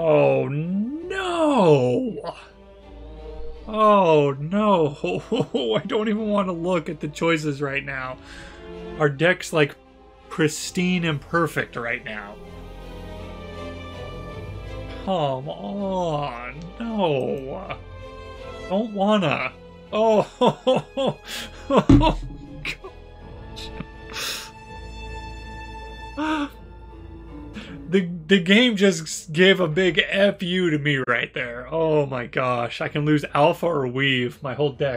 Oh no! Oh no! I don't even want to look at the choices right now. Our deck's like pristine and perfect right now. Come on, no. Don't wanna. Oh, oh gosh. the the game just gave a big fu to me right there. Oh my gosh. I can lose alpha or weave my whole deck.